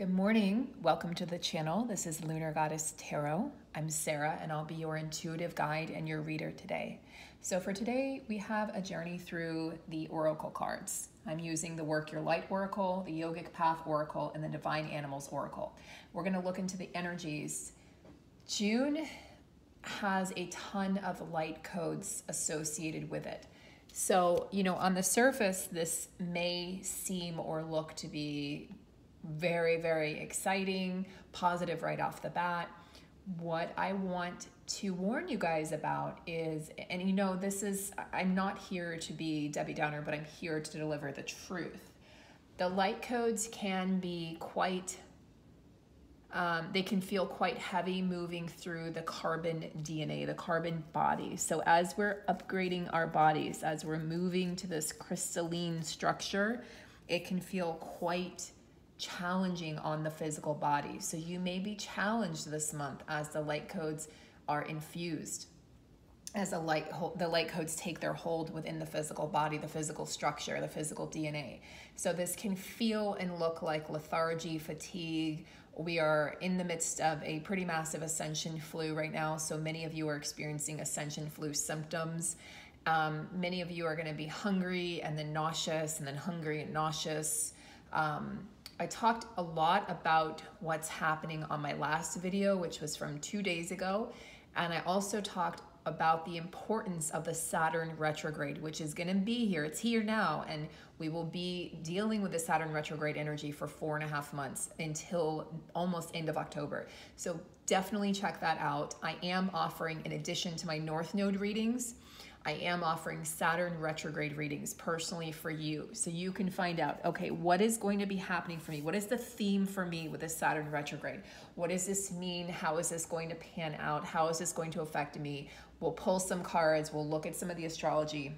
Good morning. Welcome to the channel. This is Lunar Goddess Tarot. I'm Sarah and I'll be your intuitive guide and your reader today. So for today, we have a journey through the Oracle cards. I'm using the Work Your Light Oracle, the Yogic Path Oracle, and the Divine Animals Oracle. We're going to look into the energies. June has a ton of light codes associated with it. So, you know, on the surface, this may seem or look to be very, very exciting, positive right off the bat. What I want to warn you guys about is, and you know, this is, I'm not here to be Debbie Downer, but I'm here to deliver the truth. The light codes can be quite, um, they can feel quite heavy moving through the carbon DNA, the carbon body. So as we're upgrading our bodies, as we're moving to this crystalline structure, it can feel quite challenging on the physical body. So you may be challenged this month as the light codes are infused. As the light the light codes take their hold within the physical body, the physical structure, the physical DNA. So this can feel and look like lethargy, fatigue. We are in the midst of a pretty massive ascension flu right now. So many of you are experiencing ascension flu symptoms. Um, many of you are going to be hungry and then nauseous and then hungry and nauseous. Um, I talked a lot about what's happening on my last video, which was from two days ago. And I also talked about the importance of the Saturn retrograde, which is going to be here. It's here now. And we will be dealing with the Saturn retrograde energy for four and a half months until almost end of October. So definitely check that out. I am offering, in addition to my North Node readings, I am offering Saturn retrograde readings personally for you. So you can find out, okay, what is going to be happening for me? What is the theme for me with the Saturn retrograde? What does this mean? How is this going to pan out? How is this going to affect me? We'll pull some cards, we'll look at some of the astrology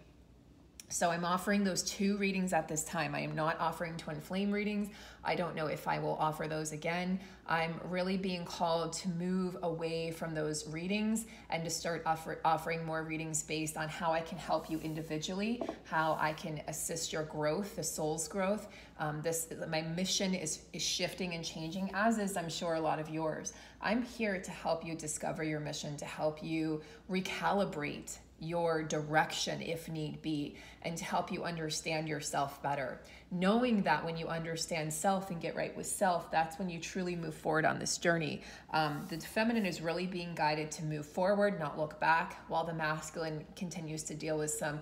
so I'm offering those two readings at this time. I am not offering twin flame readings. I don't know if I will offer those again. I'm really being called to move away from those readings and to start offer, offering more readings based on how I can help you individually, how I can assist your growth, the soul's growth. Um, this my mission is, is shifting and changing, as is I'm sure a lot of yours. I'm here to help you discover your mission, to help you recalibrate your direction if need be, and to help you understand yourself better. Knowing that when you understand self and get right with self, that's when you truly move forward on this journey. Um, the feminine is really being guided to move forward, not look back, while the masculine continues to deal with some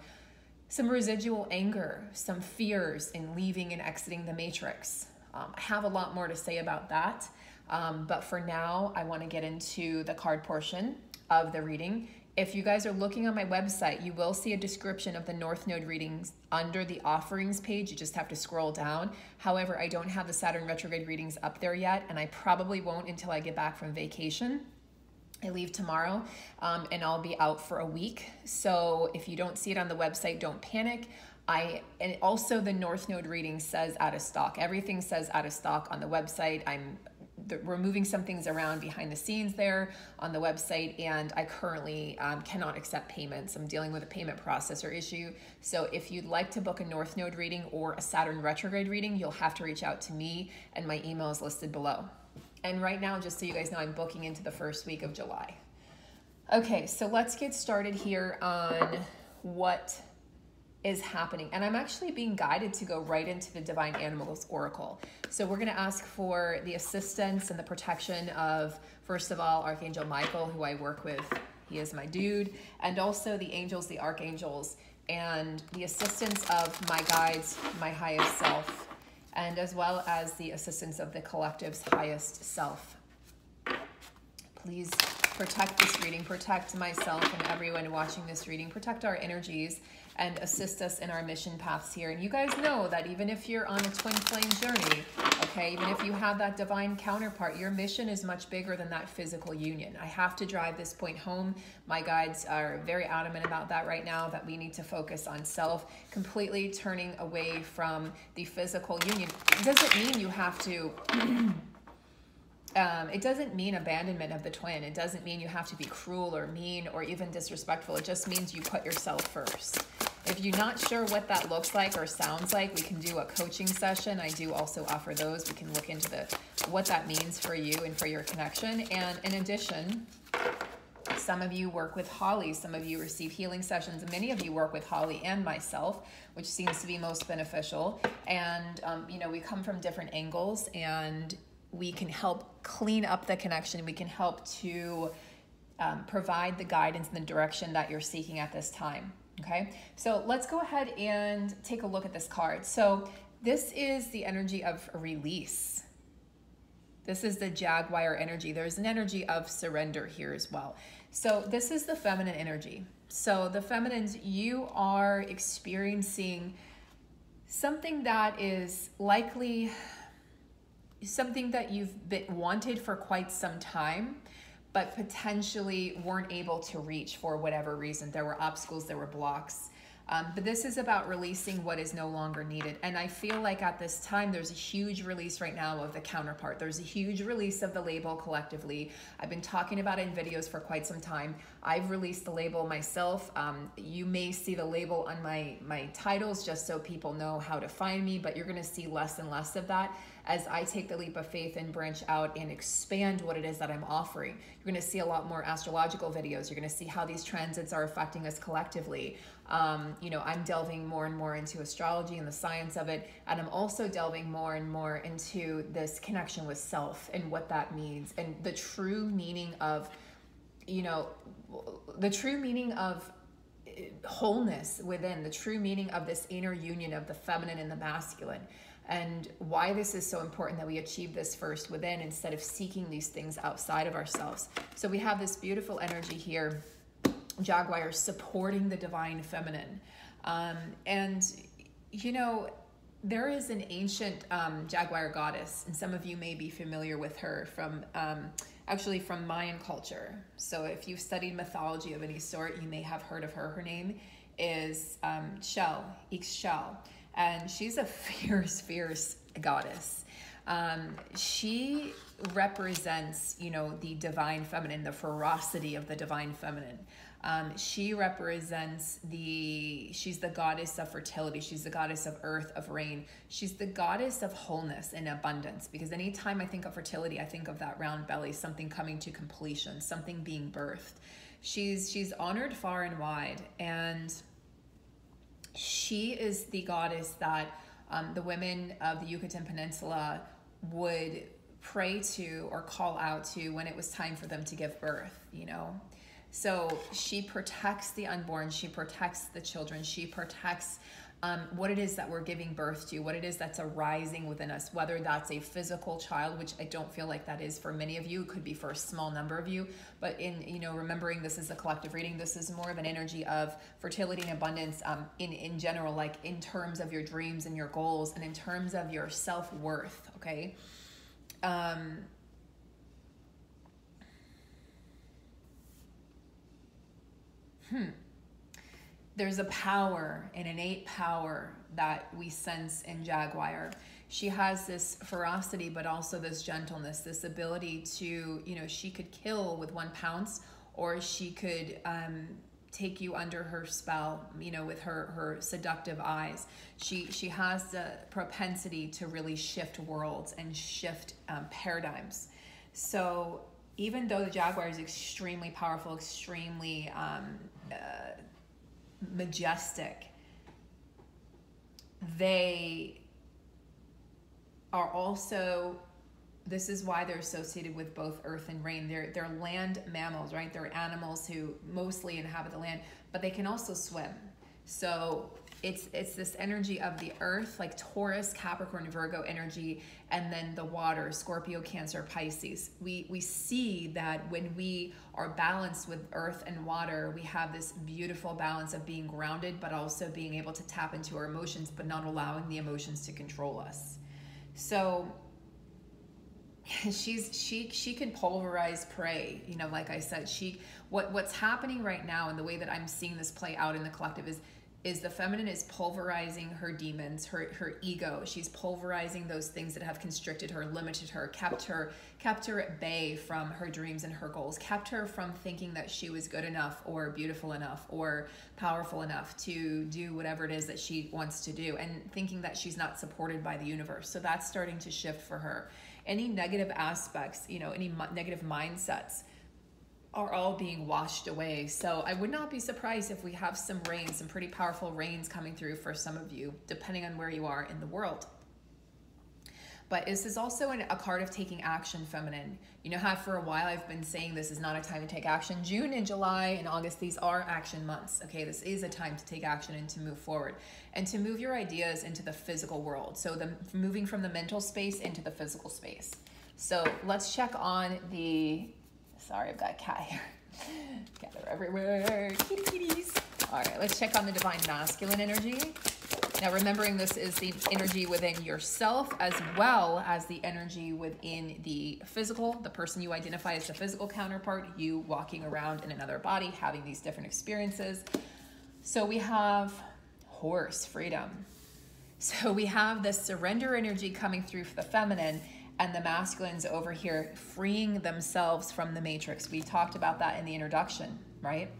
some residual anger, some fears in leaving and exiting the matrix. Um, I have a lot more to say about that, um, but for now, I want to get into the card portion of the reading if you guys are looking on my website, you will see a description of the North Node readings under the offerings page. You just have to scroll down. However, I don't have the Saturn retrograde readings up there yet, and I probably won't until I get back from vacation. I leave tomorrow um, and I'll be out for a week. So if you don't see it on the website, don't panic. I and also the North Node reading says out of stock. Everything says out of stock on the website. I'm we're moving some things around behind the scenes there on the website and I currently um, cannot accept payments. I'm dealing with a payment processor issue. So if you'd like to book a North Node reading or a Saturn retrograde reading, you'll have to reach out to me and my email is listed below. And right now, just so you guys know, I'm booking into the first week of July. Okay, so let's get started here on what is happening. And I'm actually being guided to go right into the Divine Animals Oracle. So we're going to ask for the assistance and the protection of, first of all, Archangel Michael, who I work with. He is my dude. And also the angels, the archangels, and the assistance of my guides, my highest self, and as well as the assistance of the collective's highest self. Please protect this reading, protect myself and everyone watching this reading, protect our energies and assist us in our mission paths here. And you guys know that even if you're on a twin flame journey, okay, even if you have that divine counterpart, your mission is much bigger than that physical union. I have to drive this point home. My guides are very adamant about that right now, that we need to focus on self, completely turning away from the physical union. It doesn't mean you have to um, it doesn't mean abandonment of the twin. It doesn't mean you have to be cruel or mean or even disrespectful. It just means you put yourself first. If you're not sure what that looks like or sounds like, we can do a coaching session. I do also offer those. We can look into the what that means for you and for your connection. And in addition, some of you work with Holly, some of you receive healing sessions, many of you work with Holly and myself, which seems to be most beneficial. And, um, you know, we come from different angles and we can help clean up the connection. We can help to um, provide the guidance and the direction that you're seeking at this time. Okay, so let's go ahead and take a look at this card. So, this is the energy of release. This is the Jaguar energy. There's an energy of surrender here as well. So, this is the feminine energy. So, the feminines, you are experiencing something that is likely something that you've been wanted for quite some time but potentially weren't able to reach for whatever reason. There were obstacles, there were blocks. Um, but this is about releasing what is no longer needed. And I feel like at this time, there's a huge release right now of the counterpart. There's a huge release of the label collectively. I've been talking about it in videos for quite some time. I've released the label myself. Um, you may see the label on my, my titles just so people know how to find me, but you're to see less and less of that as I take the leap of faith and branch out and expand what it is that I'm offering. You're going to see a lot more astrological videos. You're going to see how these transits are affecting us collectively. Um, you know, I'm delving more and more into astrology and the science of it. And I'm also delving more and more into this connection with self and what that means and the true meaning of, you know, the true meaning of eh, wholeness within, the true meaning of this inner union of the feminine and the masculine and why this is so important that we achieve this first within instead of seeking these things outside of ourselves. So we have this beautiful energy here, Jaguar supporting the divine feminine. Um, and, you know, there is an ancient um, Jaguar goddess, and some of you may be familiar with her from um, actually from Mayan culture. So if you've studied mythology of any sort, you may have heard of her. Her name is um, Shell, Ixchel and she's a fierce, fierce goddess. Um, she represents, you know, the divine feminine, the ferocity of the divine feminine. Um, she represents the, she's the goddess of fertility. She's the goddess of earth, of rain. She's the goddess of wholeness and abundance. Because anytime I think of fertility, I think of that round belly, something coming to completion, something being birthed. She's, she's honored far and wide. And she is the goddess that um, the women of the Yucatan Peninsula would pray to or call out to when it was time for them to give birth, you know. So she protects the unborn, she protects the children, she protects um, what it is that we're giving birth to, what it is that's arising within us, whether that's a physical child, which I don't feel like that is for many of you, it could be for a small number of you, but in, you know, remembering this is a collective reading, this is more of an energy of fertility and abundance um, in, in general, like in terms of your dreams and your goals and in terms of your self-worth, okay? Um, hmm there's a power, an innate power that we sense in Jaguar. She has this ferocity, but also this gentleness, this ability to, you know, she could kill with one pounce, or she could um, take you under her spell, you know, with her her seductive eyes. She she has the propensity to really shift worlds and shift um, paradigms. So even though the Jaguar is extremely powerful, extremely um, uh, majestic, they are also this is why they're associated with both earth and rain. They're they're land mammals, right? They're animals who mostly inhabit the land, but they can also swim. So it's it's this energy of the earth like taurus capricorn virgo energy and then the water scorpio cancer pisces. We we see that when we are balanced with earth and water we have this beautiful balance of being grounded but also being able to tap into our emotions but not allowing the emotions to control us. So she's she she can pulverize prey you know like i said she what what's happening right now and the way that i'm seeing this play out in the collective is is the feminine is pulverizing her demons, her her ego. She's pulverizing those things that have constricted her, limited her, kept her kept her at bay from her dreams and her goals, kept her from thinking that she was good enough or beautiful enough or powerful enough to do whatever it is that she wants to do and thinking that she's not supported by the universe. So that's starting to shift for her. Any negative aspects, you know, any negative mindsets are all being washed away. So I would not be surprised if we have some rain, some pretty powerful rains coming through for some of you, depending on where you are in the world. But this is also an, a card of taking action, feminine. You know how for a while I've been saying this is not a time to take action. June and July and August, these are action months. Okay, this is a time to take action and to move forward and to move your ideas into the physical world. So the moving from the mental space into the physical space. So let's check on the Sorry, I've got a cat here. Cat are everywhere. Kitty kitties. All right, let's check on the divine masculine energy. Now, remembering this is the energy within yourself as well as the energy within the physical, the person you identify as the physical counterpart, you walking around in another body, having these different experiences. So we have horse, freedom. So we have this surrender energy coming through for the feminine and the masculines over here freeing themselves from the matrix. We talked about that in the introduction, right?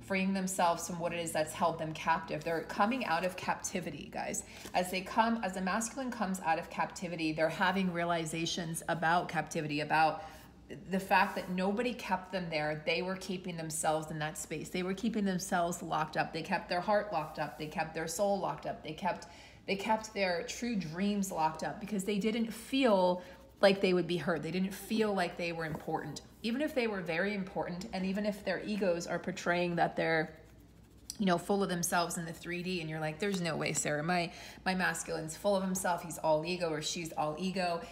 Freeing themselves from what it is that's held them captive. They're coming out of captivity, guys. As they come, as the masculine comes out of captivity, they're having realizations about captivity, about the fact that nobody kept them there. They were keeping themselves in that space. They were keeping themselves locked up. They kept their heart locked up. They kept their soul locked up. They kept they kept their true dreams locked up because they didn't feel like they would be heard. They didn't feel like they were important. Even if they were very important, and even if their egos are portraying that they're you know full of themselves in the 3d and you're like there's no way sarah my my masculine's full of himself. He's all ego or she's all ego.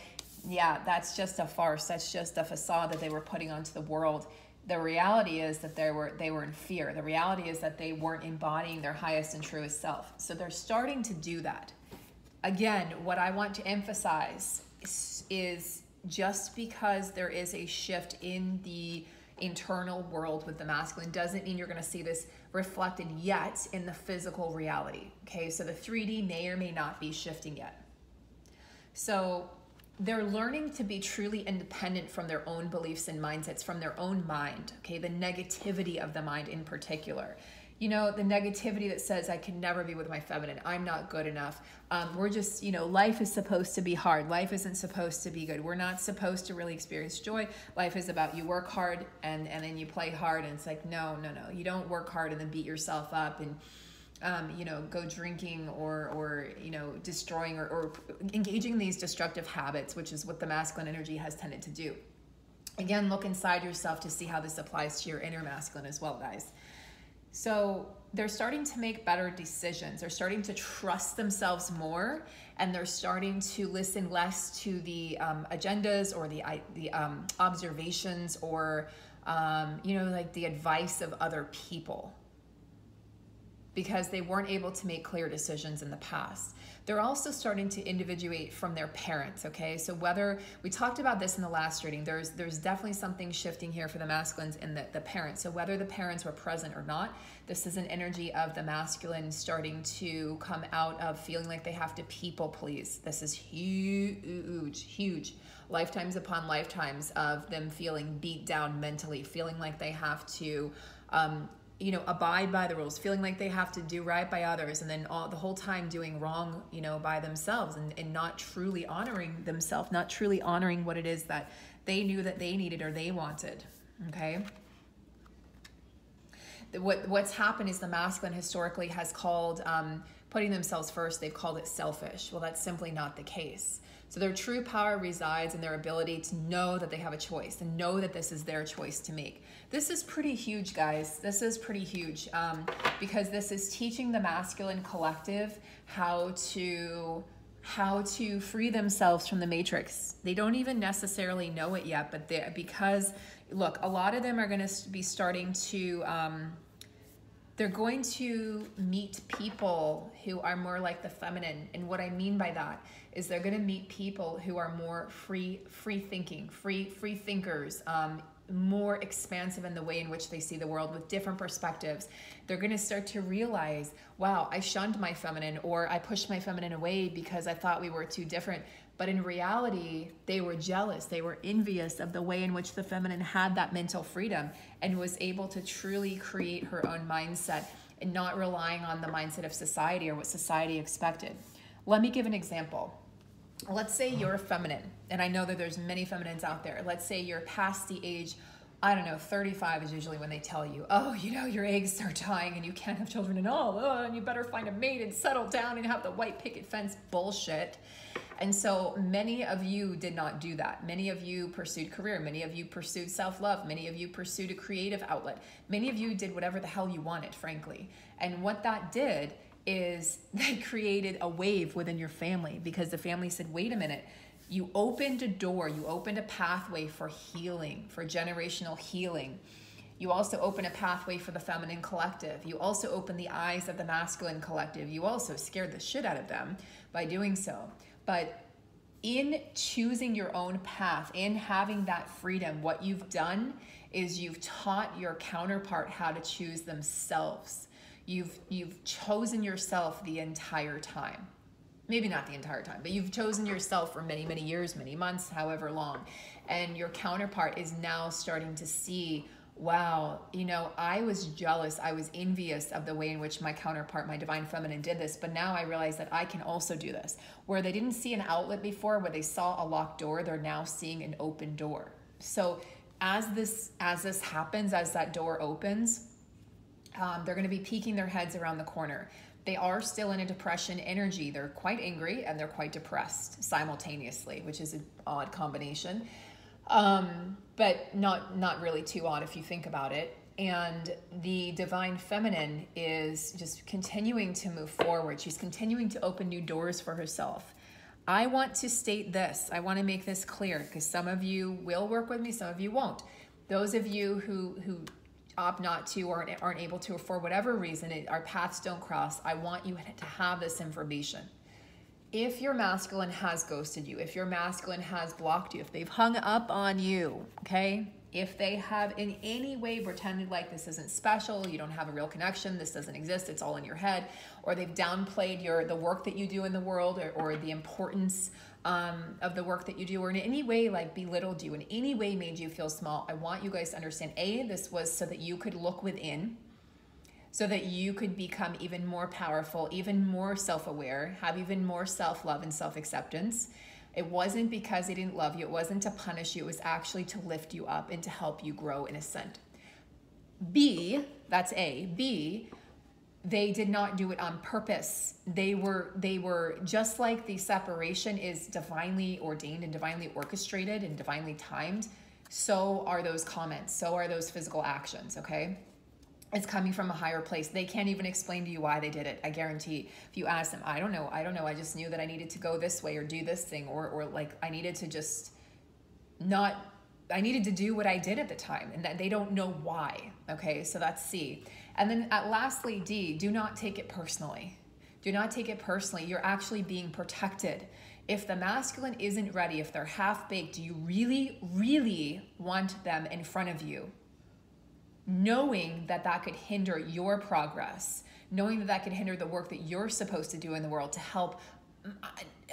Yeah that's just a farce. That's just a facade that they were putting onto the world. The reality is that they were they were in fear. The reality is that they weren't embodying their highest and truest self. So they're starting to do that. Again what i want to emphasize is just because there is a shift in the internal world with the masculine doesn't mean you're going to see this reflected yet in the physical reality. Okay, so the 3D may or may not be shifting yet. So they're learning to be truly independent from their own beliefs and mindsets, from their own mind. Okay, the negativity of the mind in particular you know, the negativity that says I can never be with my feminine, I'm not good enough. Um, we're just, you know, life is supposed to be hard. Life isn't supposed to be good. We're not supposed to really experience joy. Life is about you work hard and, and then you play hard. And it's like, no, no, no. You don't work hard and then beat yourself up and, um, you know, go drinking or, or you know, destroying or, or engaging these destructive habits, which is what the masculine energy has tended to do. Again, look inside yourself to see how this applies to your inner masculine as well, guys. So they're starting to make better decisions. They're starting to trust themselves more, and they're starting to listen less to the um, agendas or the the um, observations or um, you know like the advice of other people because they weren't able to make clear decisions in the past. They're also starting to individuate from their parents, okay? So whether we talked about this in the last reading, there's there's definitely something shifting here for the masculines and the, the parents. So whether the parents were present or not, this is an energy of the masculine starting to come out of feeling like they have to people please. This is huge, huge. Lifetimes upon lifetimes of them feeling beat down mentally, feeling like they have to um, you know abide by the rules feeling like they have to do right by others and then all the whole time doing wrong you know by themselves and, and not truly honoring themselves not truly honoring what it is that they knew that they needed or they wanted okay? What what's happened is the masculine historically has called um, putting themselves first they've called it selfish. Well that's simply not the case so their true power resides in their ability to know that they have a choice and know that this is their choice to make. This is pretty huge, guys. This is pretty huge um, because this is teaching the masculine collective how to how to free themselves from the matrix. They don't even necessarily know it yet, but they because look, a lot of them are going to be starting to um, they're going to meet people who are more like the feminine. And what I mean by that is they're going to meet people who are more free, free thinking, free, free thinkers, um, more expansive in the way in which they see the world with different perspectives. They're going to start to realize, wow, I shunned my feminine or I pushed my feminine away because I thought we were too different. But in reality, they were jealous. They were envious of the way in which the feminine had that mental freedom and was able to truly create her own mindset and not relying on the mindset of society or what society expected. Let me give an example. Let's say you're feminine, and I know that there's many feminines out there. Let's say you're past the age I don't know, 35 is usually when they tell you, oh, you know, your eggs are dying and you can't have children at all. Oh, and you better find a mate and settle down and have the white picket fence bullshit. And so many of you did not do that. Many of you pursued career. Many of you pursued self love. Many of you pursued a creative outlet. Many of you did whatever the hell you wanted, frankly. And what that did is they created a wave within your family because the family said, wait a minute, you opened a door, you opened a pathway for healing, for generational healing. You also open a pathway for the feminine collective. You also open the eyes of the masculine collective. You also scared the shit out of them by doing so. But in choosing your own path, in having that freedom, what you've done is you've taught your counterpart how to choose themselves. You've you've chosen yourself the entire time. Maybe not the entire time, but you've chosen yourself for many, many years, many months, however long. And your counterpart is now starting to see wow, you know, I was jealous, I was envious of the way in which my counterpart, my divine feminine, did this, but now I realize that I can also do this. Where they didn't see an outlet before, where they saw a locked door, they're now seeing an open door. So as this as this happens, as that door opens, um, they're going to be peeking their heads around the corner. They are still in a depression energy. They're quite angry and they're quite depressed simultaneously, which is an odd combination um, but not not really too odd if you think about it. And the divine feminine is just continuing to move forward. She's continuing to open new doors for herself. I want to state this. I want to make this clear because some of you will work with me, some of you won't. Those of you who who opt not to or aren't able to, or for whatever reason, it, our paths don't cross, I want you to have this information if your masculine has ghosted you, if your masculine has blocked you, if they've hung up on you, okay? If they have in any way pretended like this isn't special, you don't have a real connection, this doesn't exist, it's all in your head, or they've downplayed your the work that you do in the world or, or the importance um, of the work that you do, or in any way like belittled you, in any way made you feel small, I want you guys to understand A, this was so that you could look within so that you could become even more powerful, even more self aware, have even more self love and self acceptance. It wasn't because they didn't love you, it wasn't to punish you, it was actually to lift you up and to help you grow and ascend. B, that's A. B, they did not do it on purpose. They were they were just like the separation is divinely ordained and divinely orchestrated and divinely timed, so are those comments, so are those physical actions, okay? it's coming from a higher place. They can't even explain to you why they did it. I guarantee. If you ask them, I don't know, I don't know. I just knew that I needed to go this way or do this thing or or like I needed to just not I needed to do what I did at the time and that they don't know why. Okay? So that's C. And then at lastly D, do not take it personally. Do not take it personally. You're actually being protected. If the masculine isn't ready, if they're half baked, do you really really want them in front of you? knowing that that could hinder your progress, knowing that that could hinder the work that you're supposed to do in the world to help, mm,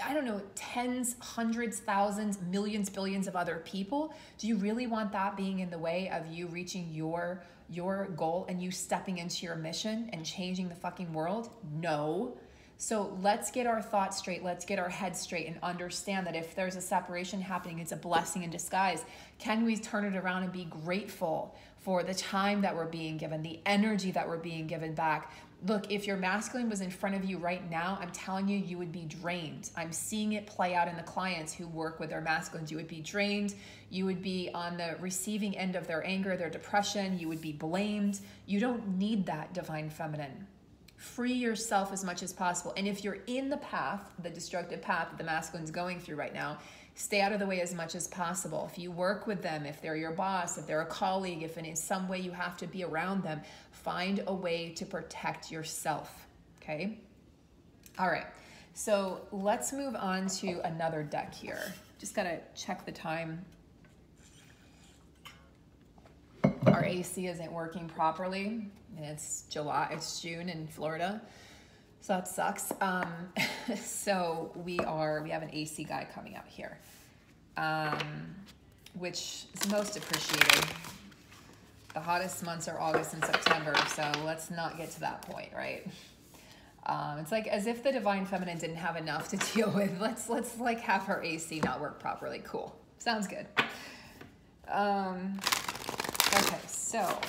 I don't know, tens, hundreds, thousands, millions, billions of other people. Do you really want that being in the way of you reaching your your goal and you stepping into your mission and changing the fucking world? No. So let's get our thoughts straight. Let's get our heads straight and understand that if there's a separation happening, it's a blessing in disguise. Can we turn it around and be grateful for the time that we're being given, the energy that we're being given back? Look, if your masculine was in front of you right now, I'm telling you, you would be drained. I'm seeing it play out in the clients who work with their masculines. You would be drained. You would be on the receiving end of their anger, their depression. You would be blamed. You don't need that divine feminine free yourself as much as possible. And if you're in the path, the destructive path that the masculine's going through right now, Stay out of the way as much as possible. If you work with them, if they're your boss, if they're a colleague, if in some way you have to be around them, find a way to protect yourself. Okay? All right. So let's move on to another deck here. Just got to check the time. Our AC isn't working properly. It's July, it's June in Florida. So that sucks. Um, so we are, we have an AC guy coming out here, um, which is most appreciated. The hottest months are August and September, so let's not get to that point, right? Um, it's like as if the divine feminine didn't have enough to deal with. Let's let's like have her AC not work properly. Cool. Sounds good. Um, okay, so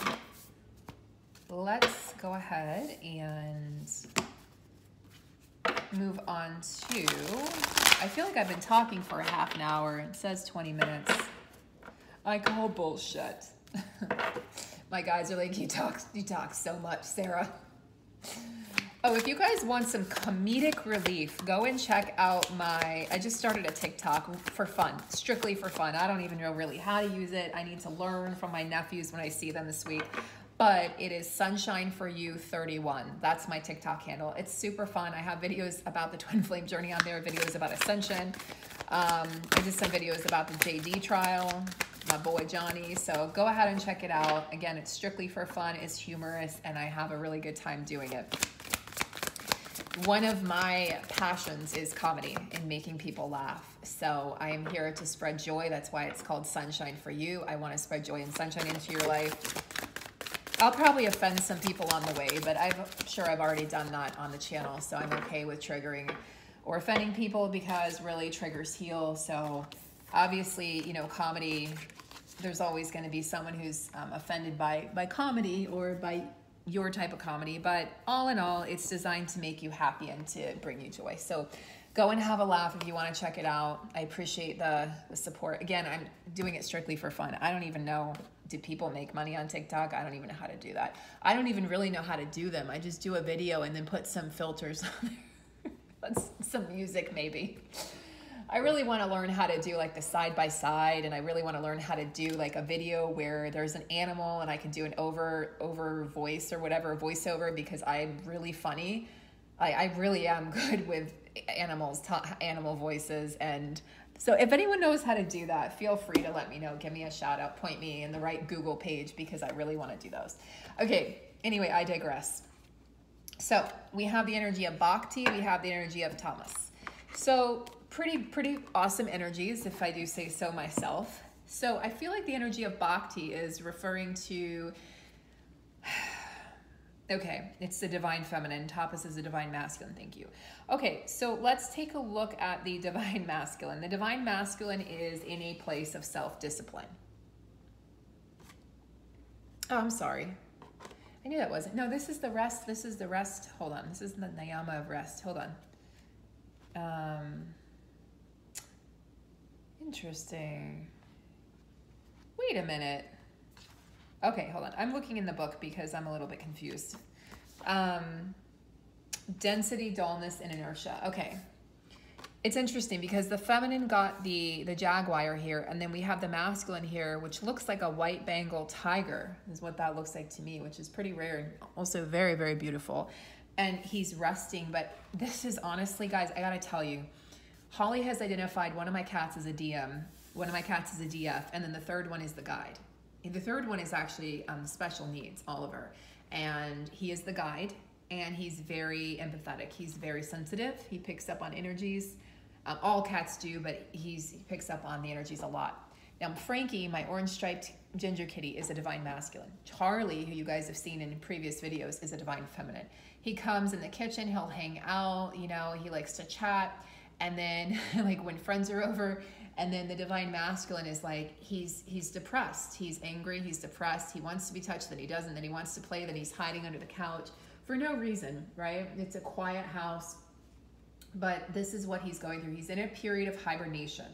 let's go ahead and move on to. I feel like I've been talking for a half an hour. It says 20 minutes. I call bullshit. My guys are like, you talk, you talk so much, Sarah. Oh, if you guys want some comedic relief, go and check out my, I just started a TikTok for fun, strictly for fun. I don't even know really how to use it. I need to learn from my nephews when I see them this week. But it is Sunshine for You 31. That's my TikTok handle. It's super fun. I have videos about the twin flame journey on there, videos about ascension. Um, I did some videos about the JD trial, my boy Johnny. So go ahead and check it out. Again, it's strictly for fun. It's humorous, and I have a really good time doing it one of my passions is comedy and making people laugh. So I am here to spread joy. That's why it's called Sunshine for You. I want to spread joy and sunshine into your life. I'll probably offend some people on the way, but I'm sure I've already done that on the channel. So I'm okay with triggering or offending people because really triggers heal. So obviously, you know, comedy, there's always going to be someone who's um, offended by, by comedy or by your type of comedy, but all in all, it's designed to make you happy and to bring you joy. So go and have a laugh if you want to check it out. I appreciate the, the support. Again, I'm doing it strictly for fun. I don't even know, do people make money on TikTok? I don't even know how to do that. I don't even really know how to do them. I just do a video and then put some filters on there. some music maybe. I really want to learn how to do like the side by side and I really want to learn how to do like a video where there's an animal and I can do an over over voice or whatever voiceover because I'm really funny. I, I really am good with animals, animal voices and so if anyone knows how to do that, feel free to let me know. Give me a shout out, point me in the right Google page because I really want to do those. Okay, anyway, I digress. So we have the energy of Bhakti, we have the energy of Tamas. So pretty, pretty awesome energies, if I do say so myself. So I feel like the energy of Bhakti is referring to, okay, it's the divine feminine. Tapas is the divine masculine, thank you. Okay, so let's take a look at the divine masculine. The divine masculine is in a place of self-discipline. Oh, I'm sorry. I knew that wasn't. No, this is the rest. This is the rest. Hold on. This is the Nayama of rest. Hold on. Um, Interesting. Wait a minute. Okay, hold on. I'm looking in the book because I'm a little bit confused. Um, density, dullness, and inertia. Okay. It's interesting because the feminine got the, the jaguar here, and then we have the masculine here, which looks like a white Bengal tiger, is what that looks like to me, which is pretty rare and also very, very beautiful. And he's resting, but this is honestly, guys, I gotta tell you, Holly has identified one of my cats as a DM, one of my cats as a DF, and then the third one is the guide. The third one is actually um, special needs, Oliver. And he is the guide, and he's very empathetic. He's very sensitive. He picks up on energies. Um, all cats do, but he's, he picks up on the energies a lot. Now, Frankie, my orange striped ginger kitty, is a divine masculine. Charlie, who you guys have seen in previous videos, is a divine feminine. He comes in the kitchen, he'll hang out, you know, he likes to chat and then like when friends are over and then the divine masculine is like he's he's depressed. He's angry. He's depressed. He wants to be touched then he doesn't then he wants to play then he's hiding under the couch for no reason right? It's a quiet house. But this is what he's going through. He's in a period of hibernation.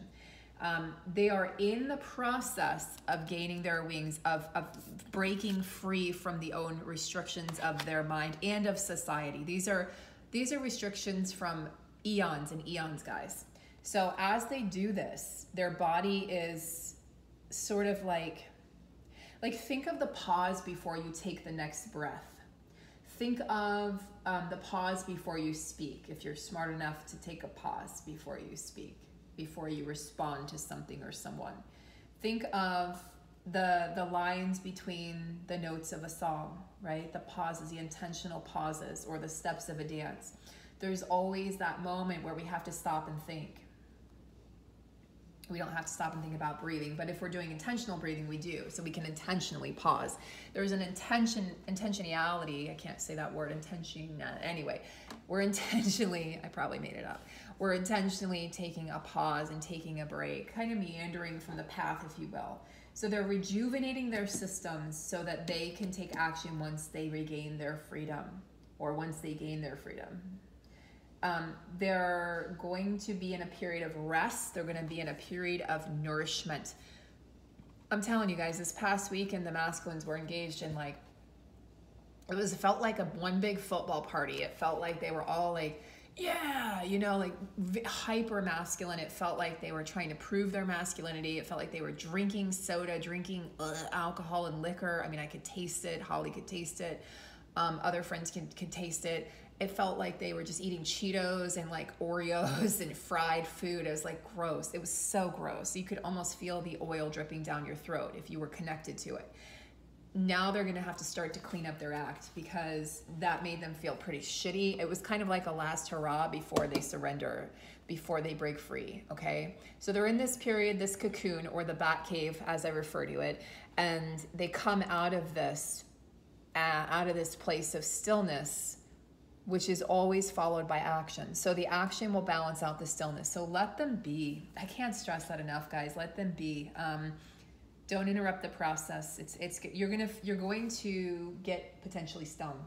Um, they are in the process of gaining their wings of, of breaking free from the own restrictions of their mind and of society. These are these are restrictions from eons and eons, guys. So as they do this, their body is sort of like like think of the pause before you take the next breath. Think of um, the pause before you speak. If you're smart enough to take a pause before you speak, before you respond to something or someone. Think of the the lines between the notes of a song, right? The pauses, the intentional pauses, or the steps of a dance. There's always that moment where we have to stop and think. We don't have to stop and think about breathing, but if we're doing intentional breathing, we do. So we can intentionally pause. There's an intention, intentionality. I can't say that word, intention. Uh, anyway, we're intentionally. I probably made it up. We're intentionally taking a pause and taking a break, kind of meandering from the path, if you will so they're rejuvenating their systems so that they can take action once they regain their freedom or once they gain their freedom. Um, they're going to be in a period of rest. They're going to be in a period of nourishment. I'm telling you guys, this past week weekend, the masculines were engaged in like, it was, it felt like a one big football party. It felt like they were all like, yeah, you know, like hyper masculine. It felt like they were trying to prove their masculinity. It felt like they were drinking soda, drinking uh, alcohol and liquor. I mean, I could taste it. Holly could taste it. Um, other friends could, could taste it. It felt like they were just eating Cheetos and like Oreos and fried food. It was like gross. It was so gross. You could almost feel the oil dripping down your throat if you were connected to it now they're going to have to start to clean up their act because that made them feel pretty shitty. It was kind of like a last hurrah before they surrender, before they break free. Okay. So they're in this period, this cocoon or the bat cave, as I refer to it, and they come out of this, uh, out of this place of stillness, which is always followed by action. So the action will balance out the stillness. So let them be. I can't stress that enough, guys. Let them be. Um, don't interrupt the process. It's it's you're gonna you're going to get potentially stung.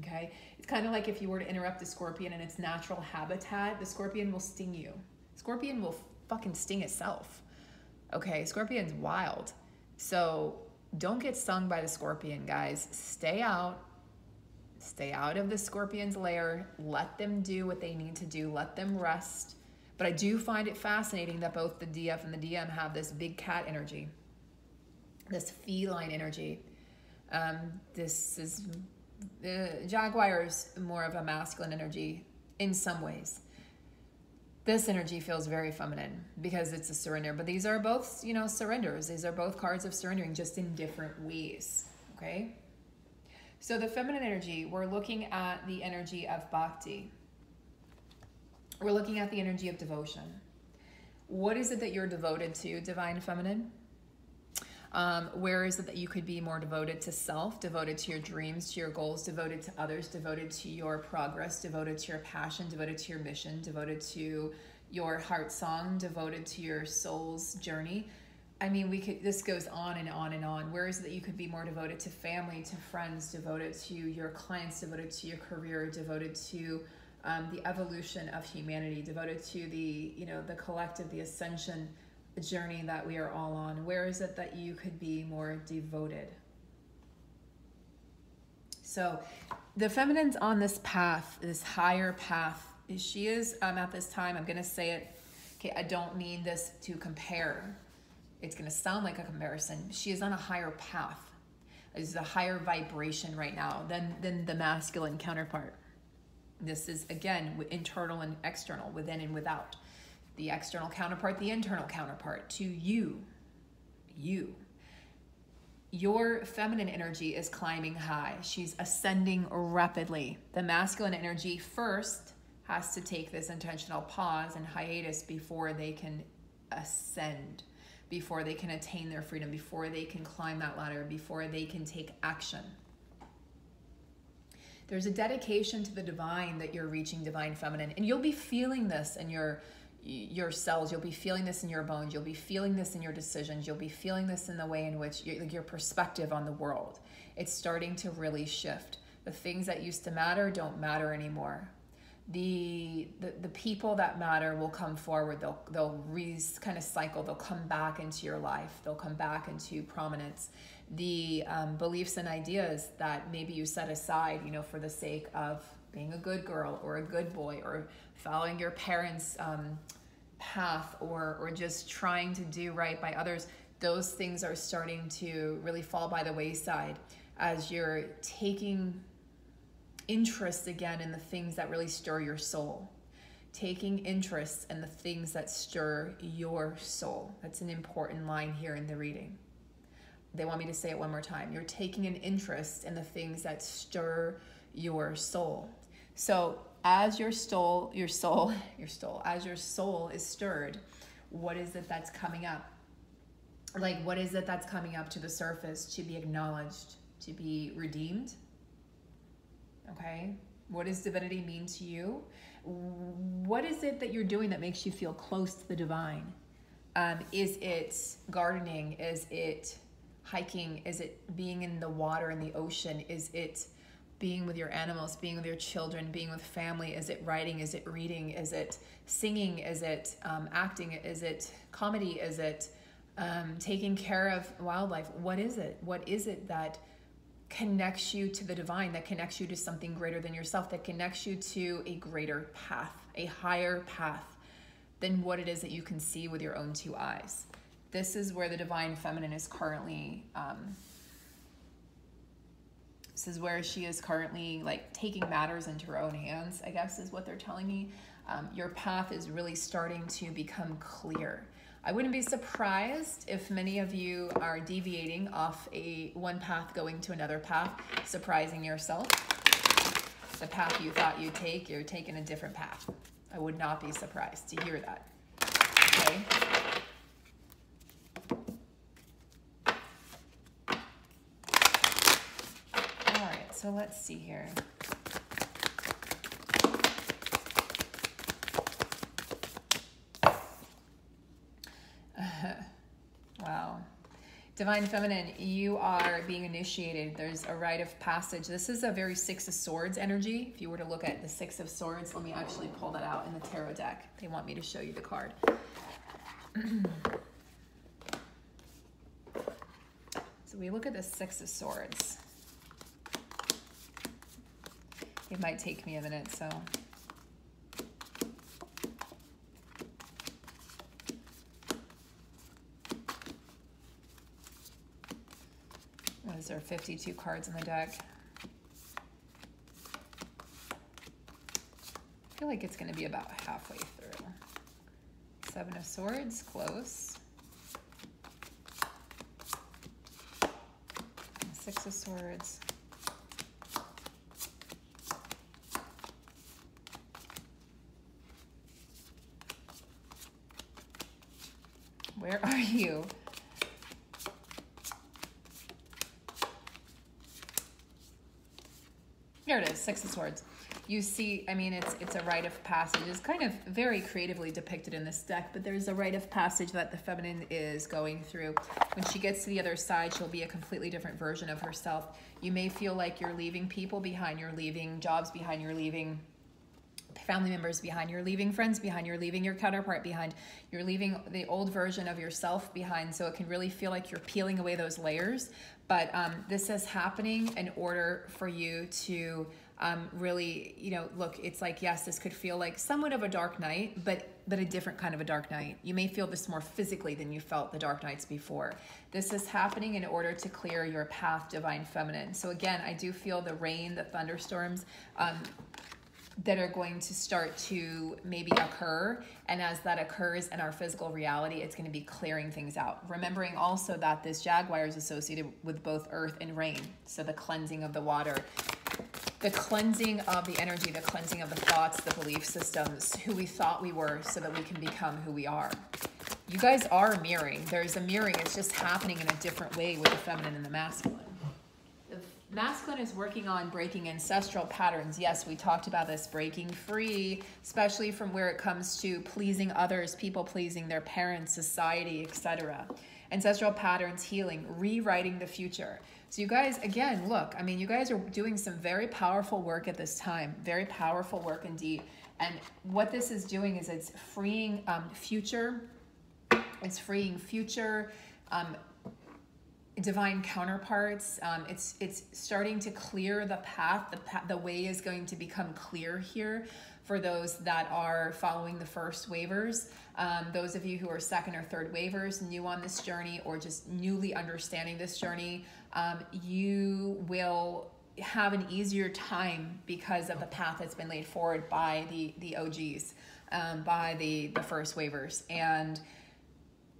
Okay, it's kind of like if you were to interrupt a scorpion in its natural habitat, the scorpion will sting you. Scorpion will fucking sting itself. Okay, scorpion's wild. So don't get stung by the scorpion, guys. Stay out. Stay out of the scorpion's lair. Let them do what they need to do. Let them rest. But I do find it fascinating that both the DF and the DM have this big cat energy this feline energy. Um, this is uh, Jaguar is more of a masculine energy in some ways. This energy feels very feminine because it's a surrender, but these are both, you know, surrenders. These are both cards of surrendering just in different ways. Okay. So the feminine energy, we're looking at the energy of bhakti. We're looking at the energy of devotion. What is it that you're devoted to, divine feminine? Um, where is it that you could be more devoted to self, devoted to your dreams, to your goals, devoted to others, devoted to your progress, devoted to your passion, devoted to your mission, devoted to your heart song, devoted to your soul's journey? I mean, we could. This goes on and on and on. Where is it that you could be more devoted to family, to friends, devoted to your clients, devoted to your career, devoted to um, the evolution of humanity, devoted to the you know the collective, the ascension journey that we are all on? Where is it that you could be more devoted? So, the feminine's on this path, this higher path. She is um, at this time, I'm going to say it. Okay, I don't mean this to compare. It's going to sound like a comparison. She is on a higher path. is a higher vibration right now than, than the masculine counterpart. This is, again, internal and external, within and without the external counterpart, the internal counterpart, to you. You. Your feminine energy is climbing high. She's ascending rapidly. The masculine energy first has to take this intentional pause and hiatus before they can ascend, before they can attain their freedom, before they can climb that ladder, before they can take action. There's a dedication to the divine that you're reaching divine feminine, and you'll be feeling this in your your cells. You'll be feeling this in your bones. You'll be feeling this in your decisions. You'll be feeling this in the way in which your, your perspective on the world. It's starting to really shift. The things that used to matter don't matter anymore the, the the people that matter will come forward. They'll they'll re kind of cycle. They'll come back into your life. They'll come back into prominence. The um, beliefs and ideas that maybe you set aside you know for the sake of being a good girl or a good boy or following your parents' um, path or or just trying to do right by others those things are starting to really fall by the wayside as you're taking interest again in the things that really stir your soul. Taking interest in the things that stir your soul. That's an important line here in the reading. They want me to say it one more time. You're taking an interest in the things that stir your soul. So as your soul, your soul, your soul, as your soul is stirred, what is it that's coming up? Like, what is it that's coming up to the surface to be acknowledged, to be redeemed? Okay. What does divinity mean to you? What is it that you're doing that makes you feel close to the divine? Um, is it gardening? Is it hiking? Is it being in the water in the ocean? Is it being with your animals, being with your children, being with family? Is it writing? Is it reading? Is it singing? Is it um, acting? Is it comedy? Is it um, taking care of wildlife? What is it? What is it that connects you to the divine, that connects you to something greater than yourself, that connects you to a greater path, a higher path than what it is that you can see with your own two eyes? This is where the divine feminine is currently. Um, this is where she is currently like taking matters into her own hands, I guess is what they're telling me. Um, your path is really starting to become clear. I wouldn't be surprised if many of you are deviating off a one path going to another path, surprising yourself. The path you thought you'd take, you're taking a different path. I would not be surprised to hear that. Okay? All right, so let's see here. wow. Divine Feminine, you are being initiated. There's a rite of passage. This is a very Six of Swords energy. If you were to look at the Six of Swords, let me actually pull that out in the tarot deck. They want me to show you the card. so we look at the Six of Swords. It might take me a minute, so. Is are 52 cards in the deck? I feel like it's going to be about halfway through. Seven of Swords, close. Six of Swords. Where are you? Here it is, Six of Swords. You see, I mean, it's it's a rite of passage. It's kind of very creatively depicted in this deck, but there's a rite of passage that the feminine is going through. When she gets to the other side, she'll be a completely different version of herself. You may feel like you're leaving people behind, you're leaving jobs behind, you're leaving family members behind, you're leaving friends behind, you're leaving your counterpart behind, you're leaving the old version of yourself behind. So it can really feel like you're peeling away those layers. But um, this is happening in order for you to um, really, you know, look, it's like, yes, this could feel like somewhat of a dark night, but but a different kind of a dark night. You may feel this more physically than you felt the dark nights before. This is happening in order to clear your path, divine feminine. So again, I do feel the rain, the thunderstorms. Um, that are going to start to maybe occur. And as that occurs in our physical reality, it's going to be clearing things out. Remembering also that this jaguar is associated with both earth and rain. So the cleansing of the water, the cleansing of the energy, the cleansing of the thoughts, the belief systems, who we thought we were so that we can become who we are. You guys are mirroring. There's a mirroring. It's just happening in a different way with the feminine and the masculine. The masculine is working on breaking ancestral patterns. Yes, we talked about this, breaking free, especially from where it comes to pleasing others, people pleasing their parents, society, etc. Ancestral patterns, healing, rewriting the future. So you guys, again, look, I mean, you guys are doing some very powerful work at this time, very powerful work indeed. And what this is doing is it's freeing um, future, it's freeing future um, divine counterparts. Um, it's it's starting to clear the path. The the way is going to become clear here for those that are following the first wavers. Um, those of you who are second or third wavers, new on this journey, or just newly understanding this journey, um, you will have an easier time because of the path that's been laid forward by the the OGs, um, by the the first wavers, and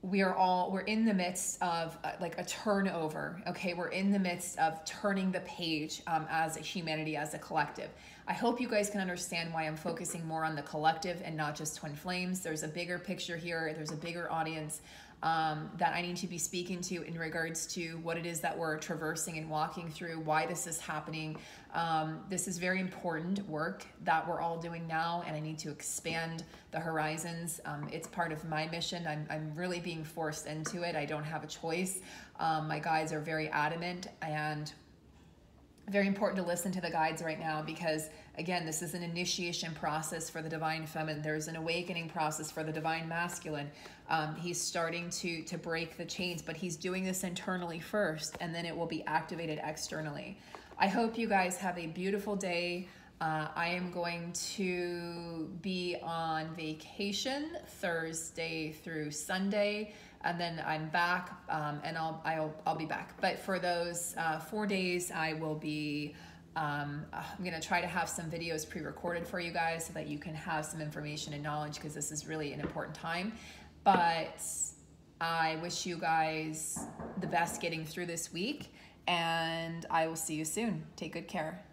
we are all we're in the midst of uh, like a turnover okay? We're in the midst of turning the page um, as a humanity as a collective. I hope you guys can understand why i'm focusing more on the collective and not just twin flames. There's a bigger picture here. There's a bigger audience um, that I need to be speaking to in regards to what it is that we're traversing and walking through, why this is happening. Um, this is very important work that we're all doing now, and I need to expand the horizons. Um, it's part of my mission. I'm, I'm really being forced into it. I don't have a choice. Um, my guides are very adamant, and very important to listen to the guides right now because again this is an initiation process for the divine feminine there's an awakening process for the divine masculine um, he's starting to to break the chains but he's doing this internally first and then it will be activated externally i hope you guys have a beautiful day uh, I am going to be on vacation Thursday through Sunday and then I'm back, um, and I'll, I'll I'll be back. But for those uh, four days, I will be. Um, I'm gonna try to have some videos pre-recorded for you guys so that you can have some information and knowledge because this is really an important time. But I wish you guys the best getting through this week, and I will see you soon. Take good care.